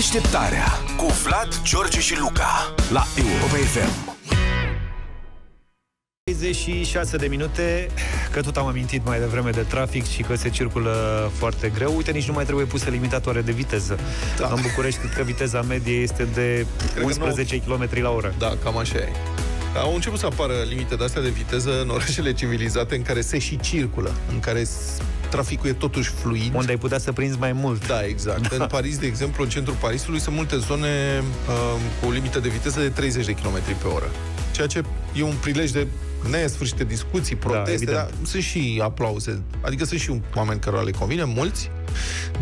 Deșteptarea cu Vlad, George și Luca la Europa FM. 36 de minute, că tot am amintit mai devreme de trafic și că se circulă foarte greu. Uite, nici nu mai trebuie puse limitatoare de viteză. Da. În București, cred că viteza medie este de Cred 11 km la oră. Da, cam așa e. Au început să apară limite de astea de viteză în orașele civilizate în care se și circulă, în care traficul e totuși fluid. Unde ai putea să prinzi mai mult. Da, exact. Da. În Paris, de exemplu, în centrul Parisului, sunt multe zone uh, cu o limită de viteză de 30 de km pe oră. Ceea ce e un prilej de nesfârșite discuții, da, proteste, da, dar sunt și aplauze. Adică sunt și oameni care le convine, mulți.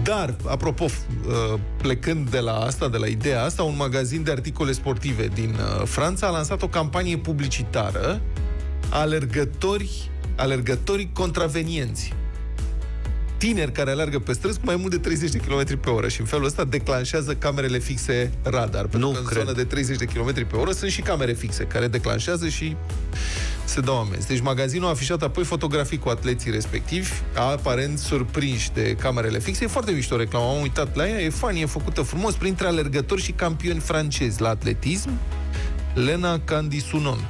Dar, apropo, uh, plecând de la asta, de la ideea asta, un magazin de articole sportive din uh, Franța a lansat o campanie publicitară alergători, alergătorii contravenienți tineri care alergă pe străzi cu mai mult de 30 de km pe oră și în felul ăsta declanșează camerele fixe radar. Pentru nu că în cred. zonă de 30 de km pe oră sunt și camere fixe care declanșează și se dau amenzi. Deci magazinul a afișat apoi fotografii cu atleții respectivi, aparent surprinși de camerele fixe. E foarte mișto reclamă, am uitat la ea, e funny, e făcută frumos, printre alergători și campioni francezi la atletism, Lena Candisunon,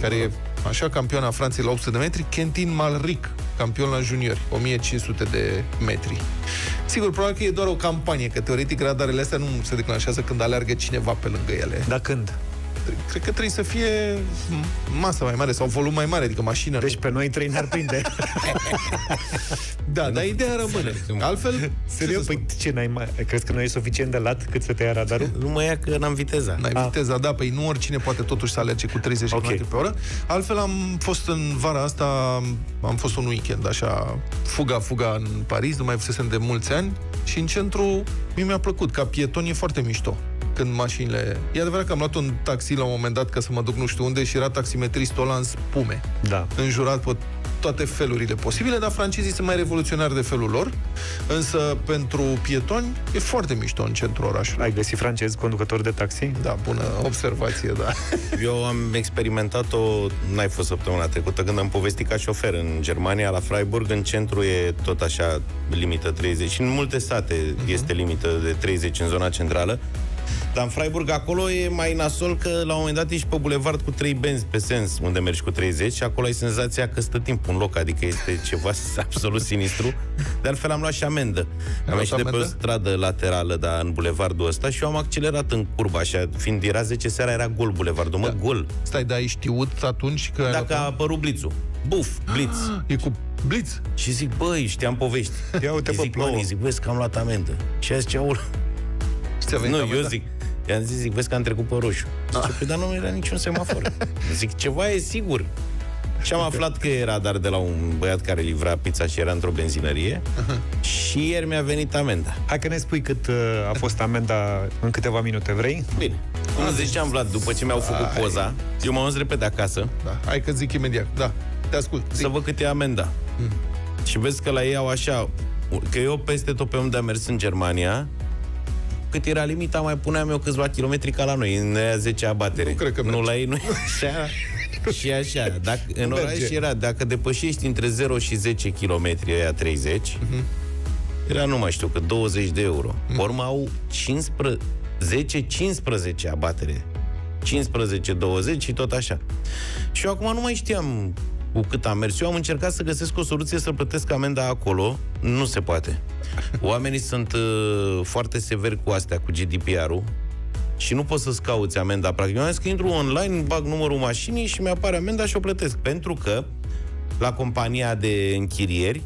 care e așa campioana Franței la 800 de metri, Kentin Malric, campion la juniori, 1500 de metri. Sigur, probabil că e doar o campanie, că teoretic radarele astea nu se declanșează când aleargă cineva pe lângă ele. Dar când? Cred că trebuie să fie masă mai mare sau volum mai mare, adică mașină. Deci pe noi trei n-ar prinde. da, dar ideea rămâne. Altfel, serios, păi ce n-ai mai... Crezi că nu e suficient de lat cât să te ia radarul? Nu mă ia că n-am viteza. N-ai ah. viteza, da, păi nu oricine poate totuși să alerge cu 30 okay. km pe oră. Altfel am fost în vara asta, am fost un weekend așa, fuga, fuga în Paris, nu mai fusesem de mulți ani și în centru mi mi-a plăcut, ca pieton e foarte mișto când mașinile... E adevărat că am luat un taxi la un moment dat ca să mă duc nu știu unde și era taximetristul ăla în spume. Da. Înjurat pe toate felurile posibile, dar francezii sunt mai revoluționari de felul lor, însă pentru pietoni e foarte mișto în centrul orașului. Ai găsit francezi conducători de taxi? Da, bună observație, da. Eu am experimentat-o, n-ai fost săptămâna trecută, când am povestit ca șofer în Germania, la Freiburg, în centru e tot așa limită 30 și în multe sate uh-huh. este limită de 30 în zona centrală. Dar în Freiburg acolo e mai nasol că la un moment dat ești pe bulevard cu trei benzi pe sens unde mergi cu 30 și acolo ai senzația că stă timp un loc, adică este ceva absolut sinistru. De altfel am luat și amendă. Am ieșit de pe o stradă laterală, dar în bulevardul ăsta și eu am accelerat în curba așa, fiind era 10 seara, era gol bulevardul, mă, da. gol. Stai, dar ai știut atunci că... Dacă a apărut blițul. Buf, blitz. E cu blitz? Și zic, băi, știam povești. Ia uite, zic, bă, zic, vezi că am luat amendă. Și a zis, nu, eu zic, I-am zis, zic, vezi că am trecut pe roșu. Ah. Zice, păi, dar nu era niciun semafor. zic, ceva e sigur. Și am aflat că era dar de la un băiat care livra pizza și era într-o benzinărie uh-huh. și ieri mi-a venit amenda. Hai că ne spui cât uh, a fost amenda în câteva minute, vrei? Bine. Am zis ce am Vlad, după ce mi-au făcut Ai. poza, eu m-am dus repede acasă. Da. Hai că zic imediat, da. Te ascult. Zic. Să văd cât e amenda. Mm. Și vezi că la ei au așa, că eu peste tot pe unde am mers în Germania, cât era limita, mai puneam eu câțiva kilometri ca la noi, în 10 abatere. Nu cred că Nu la ei, nu așa. și așa, dacă, în merge. oraș era, dacă depășești între 0 și 10 km, aia 30, uh-huh. Mhm. era, nu mai știu, că 20 de euro. Uh-huh. Urmă au 15, 10-15 abatere. 15-20 și tot așa. Și eu acum nu mai știam cu cât am mers. Eu am încercat să găsesc o soluție să plătesc amenda acolo. Nu se poate. Oamenii sunt uh, foarte severi cu astea, cu GDPR-ul și nu poți să-ți cauți amenda. Practic, eu am că intru online, bag numărul mașinii și mi-apare amenda și o plătesc. Pentru că la compania de închirieri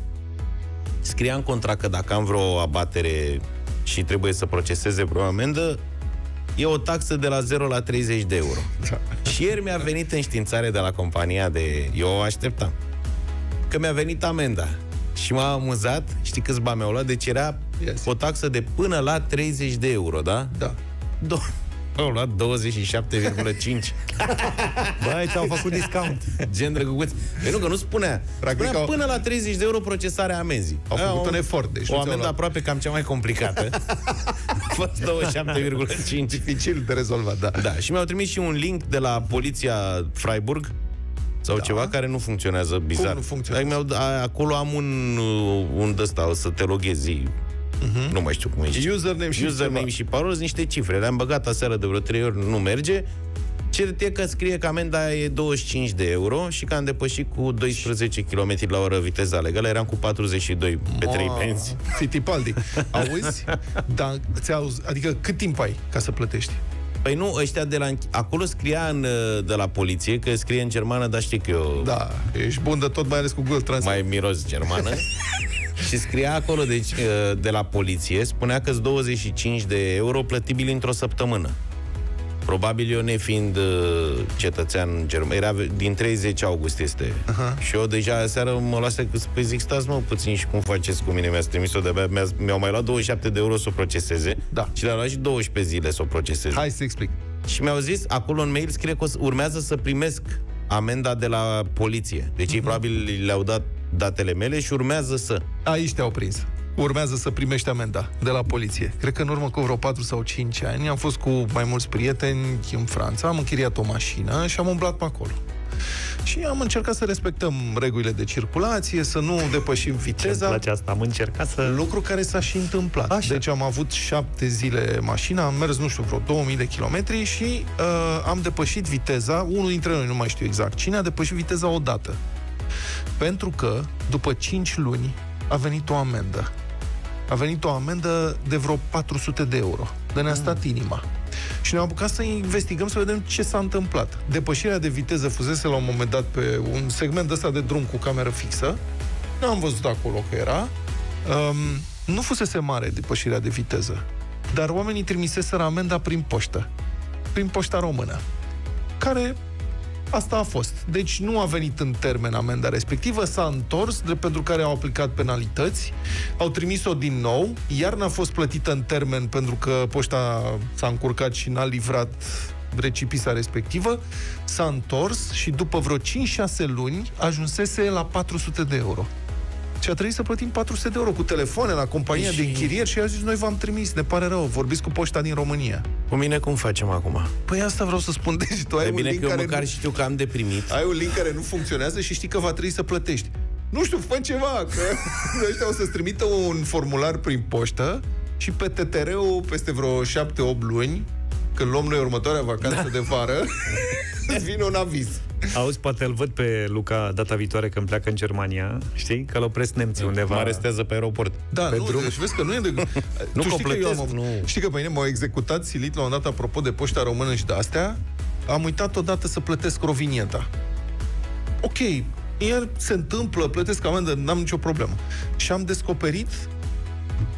scria în contract că dacă am vreo abatere și trebuie să proceseze vreo amendă, e o taxă de la 0 la 30 de euro. Da. Și ieri mi-a venit înștiințare de la compania de... Eu o așteptam. Că mi-a venit amenda. Și m-a amuzat, știi câți bani mi-au luat? Deci era yes. o taxă de până la 30 de euro, da? Da. Do- au luat 27,5. Băi, ți-au făcut discount. Gen drăguț. Păi nu, că nu spunea. Practic spunea au... până la 30 de euro procesarea amenzii. Au făcut un, un efort. Deci o amendă aproape cam cea mai complicată. A fost 27,5. Dificil de rezolvat, da. Da, și mi-au trimis și un link de la poliția Freiburg, sau da. ceva care nu funcționează bizar. Cum nu funcționează? Acolo am un, un ăsta, o să te loghezi uh-huh. nu mai știu cum e. Username și, username și parol, niște cifre. Le-am băgat aseară de vreo 3 ori, nu merge. Cert e că scrie că amenda e 25 de euro și că am depășit cu 12 km la oră viteza legală. Eram cu 42 pe 3 pensi. Fitipaldi. Auzi? Da, auzi? Adică cât timp ai ca să plătești? Păi nu, ăștia de la... Acolo scria în, de la poliție, că scrie în germană, dar știi că eu... Da, ești bun de tot, mai ales cu Google Translate. Mai miros germană. și scria acolo, deci, de la poliție, spunea că 25 de euro plătibili într-o săptămână. Probabil eu nefiind uh, cetățean german, era din 30 august este. Uh-huh. Și eu deja seară mă luase că păi zic, stați mă puțin și cum faceți cu mine? Mi-ați trimis-o de mi mi-au mai luat 27 de euro să o proceseze da. și le-au luat și 12 zile să o proceseze. Hai să explic. Și mi-au zis, acolo în mail scrie că urmează să primesc amenda de la poliție. Deci uh-huh. ei mhm. probabil le-au dat datele mele și urmează să. Aici te-au prins urmează să primești amenda de la poliție. Cred că în urmă cu vreo 4 sau 5 ani am fost cu mai mulți prieteni în Franța, am închiriat o mașină și am umblat pe acolo. Și am încercat să respectăm regulile de circulație, să nu depășim viteza. Ce asta, am încercat să... Lucru care s-a și întâmplat. Așa. Deci am avut șapte zile mașina, am mers, nu știu, vreo 2000 de kilometri și uh, am depășit viteza, unul dintre noi, nu mai știu exact cine, a depășit viteza odată. Pentru că, după 5 luni, a venit o amendă a venit o amendă de vreo 400 de euro. De ne-a stat inima. Și ne-am apucat să investigăm, să vedem ce s-a întâmplat. Depășirea de viteză fusese la un moment dat pe un segment ăsta de drum cu cameră fixă. Nu am văzut acolo că era. Um, nu fusese mare depășirea de viteză. Dar oamenii trimiseseră amenda prin poștă. Prin poșta română. Care Asta a fost. Deci nu a venit în termen amenda respectivă, s-a întors, de pentru care au aplicat penalități, au trimis-o din nou, iar n-a fost plătită în termen pentru că poșta s-a încurcat și n-a livrat recipisa respectivă, s-a întors și după vreo 5-6 luni ajunsese la 400 de euro și a trebuit să plătim 400 de euro cu telefoane la compania și... de închirieri și a zis, noi v-am trimis, ne pare rău, vorbiți cu poșta din România. Cu mine cum facem acum? Păi asta vreau să spun, deci tu ai de un bine link că eu care măcar nu... știu că am deprimit. Ai un link care nu funcționează și știi că va trebui să plătești. Nu știu, fă ceva, că ăștia o să-ți trimită un formular prin poștă și pe TTR-ul peste vreo 7-8 luni, când luăm noi următoarea vacanță da. de vară, îți vine un aviz. Auzi, poate îl văd pe Luca data viitoare când pleacă în Germania, știi? Că l opresc nemții da, undeva. Mă arestează pe aeroport. Da, pe nu, drum. deci vezi că nu e de... nu tu știi că eu am, nu. Știi că pe mine m-au executat silit la un dat, apropo de poșta română și de astea, am uitat odată să plătesc rovinieta. Ok, iar se întâmplă, plătesc amendă, n-am nicio problemă. Și am descoperit,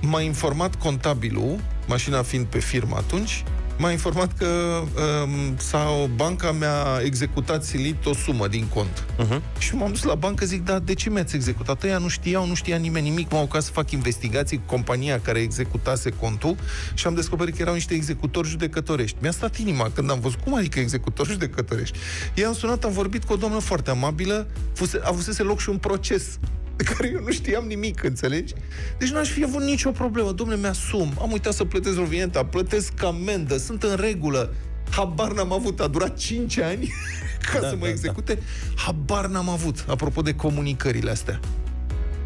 m-a informat contabilul, mașina fiind pe firmă atunci, m-a informat că um, sau banca mi-a executat silit o sumă din cont. Uh-huh. Și m-am dus la bancă, zic, da, de ce mi-ați executat? Ăia nu știau, nu știa nimeni nimic, m-au ca să fac investigații cu compania care executase contul și am descoperit că erau niște executori judecătorești. Mi-a stat inima când am văzut cum adică executori judecătorești. I-am sunat, am vorbit cu o doamnă foarte amabilă, fuse, avusese loc și un proces de care eu nu știam nimic, înțelegi? Deci n-aș fi avut nicio problemă. Domnule, mi-asum, am uitat să plătesc rovineta, plătesc amendă, sunt în regulă. Habar n-am avut, a durat 5 ani ca da, să mă da, execute. Da. Habar n-am avut, apropo de comunicările astea.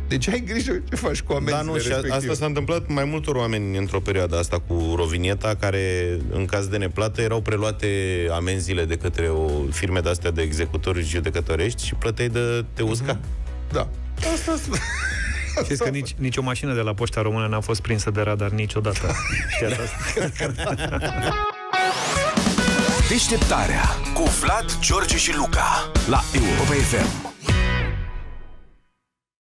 Deci ai grijă ce faci cu amenziile Da, nu, și asta s-a întâmplat mai multor oameni într-o perioadă asta cu Rovinieta, care în caz de neplată erau preluate amenziile de către o firme de-astea de executori judecătorești și plăteai de te usca. Mm-hmm. Da. Asta Știți că nici, nici o mașină de la Poșta Română n-a fost prinsă de radar niciodată. Deșteptarea cu Vlad, George și Luca la Europa FM.